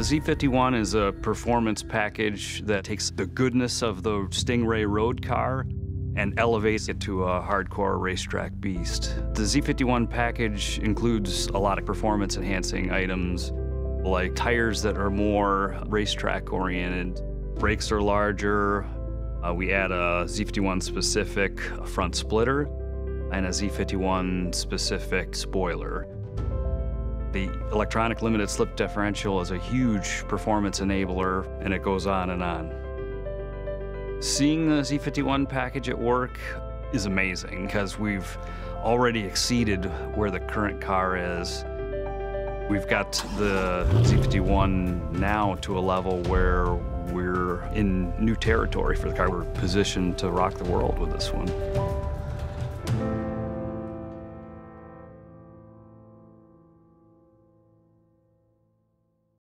Z51 is a performance package that takes the goodness of the Stingray road car and elevates it to a hardcore racetrack beast. The Z51 package includes a lot of performance enhancing items like tires that are more racetrack oriented, brakes are larger, uh, we add a Z51 specific front splitter and a Z51 specific spoiler. The electronic limited slip differential is a huge performance enabler, and it goes on and on. Seeing the Z51 package at work is amazing because we've already exceeded where the current car is. We've got the Z51 now to a level where we're in new territory for the car. We're positioned to rock the world with this one.